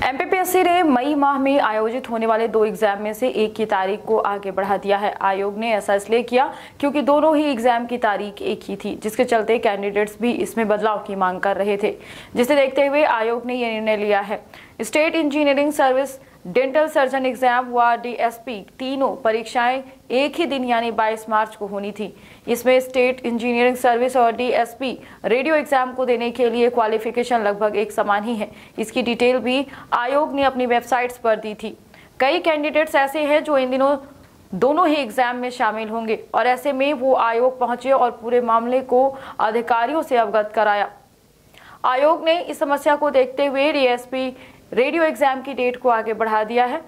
MPPSC ने मई माह में आयोजित होने वाले दो एग्ज़ाम में से एक की तारीख को आगे बढ़ा दिया है। आयोग ने ऐसा इसलिए किया क्योंकि दोनों ही एग्ज़ाम की तारीख एक ही थी, जिसके चलते कैंडिडेट्स भी इसमें बदलाव की मांग कर रहे थे। जिसे देखते हुए आयोग ने यह निर्णय लिया है। State engineering service dental surgeon exam व डीएसपी तीनों परीक्षाएँ एक ही दिन, यानी 22 मार्च को होनी थी। इसमें स्टेट इंजीनियरिंग सर्विस और डीएसपी रेडियो एग्ज़ाम को देने के लिए क्वालिफिकेशन लगभग एक समान ही है। इसकी डिटेल भी आयोग ने अपनी वेबसाइट्स पर दी थी। कई कैंडिडेट्स ऐसे हैं जो इन दिनों दोनों ही एग्ज़ाम में शामिल होंगे और ऐसे में वो आयोग पहुँचे और पूरे मामले को अधिकारियों से अवगत कराया। आयोग ने इस समस्या को देखते हुए डीएसपी रेडियो एग्ज़ाम की डेट को आगे बढ़ा दिया है।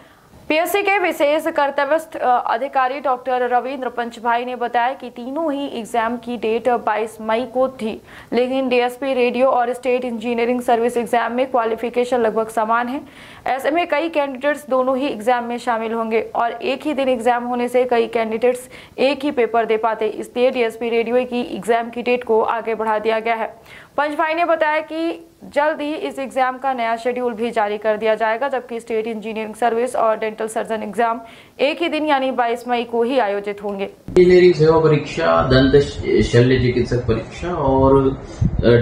पीएससी के विशेष कर्तव्यस्थ अधिकारी डॉक्टर रविंद्र पंचभाई ने बताया कि तीनों ही एग्ज़ाम की डेट 22 मई को थी, लेकिन डीएसपी, रेडियो और स्टेट इंजीनियरिंग सर्विस एग्ज़ाम में क्वालिफिकेशन लगभग समान है। ऐसे में कई कैंडिडेट्स दोनों ही एग्ज़ाम में शामिल होंगे और एक ही दिन एग्ज़ाम होने से कई कैंडिडेट्स एक ही पेपर दे पाते। इसलिए डीएसपी, रेडियो की एग्ज़ाम की डेट को आगे बढ़ा दिया गया है। पंचभाई ने बताया कि जल्द ही इस एग्ज़ाम का नया शेड्यूल भी जारी कर दिया जाएगा, जबकि स्टेट इंजीनियरिंग सर्विस और डेंटल सर्जन एग्ज़ाम एक ही दिन यानी 22 मई को ही आयोजित होंगे। इंजीनियरिंग सेवा परीक्षा, दंत शल्य चिकित्सक परीक्षा और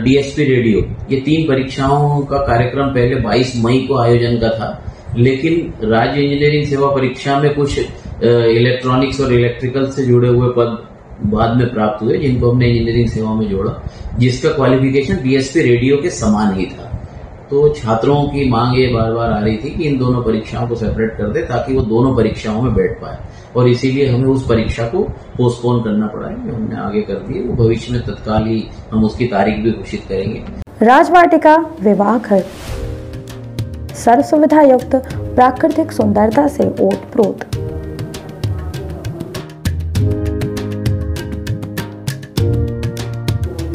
डीएसपी रेडियो ये तीन परीक्षाओं का कार्यक्रम पहले 22 मई को आयोजन का था। लेकिन राज्य इंजीनियरिंग सेवा परीक्षा में कुछ इलेक्ट्रॉनिक्स और इलेक्ट्रिकल से जुड़े हुए पद बाद में प्राप्त हुए, जिनको हमने इंजीनियरिंग सेवा में जोड़ा, जिसका क्वालिफिकेशन बीएसपी रेडियो के समान ही था। तो छात्रों की मांग ये बार बार आ रही थी कि इन दोनों परीक्षाओं को सेपरेट कर दे ताकि वो दोनों परीक्षाओं में बैठ पाए। और इसीलिए हमें उस परीक्षा को पोस्टपोन करना पड़ा है जो हमने आगे कर दी। वो भविष्य में तत्काल ही हम उसकी तारीख भी घोषित करेंगे। राजवाटिका, विवाह घर। सर्व सुविधा युक्त प्राकृतिक सुंदरता से ओत प्रोत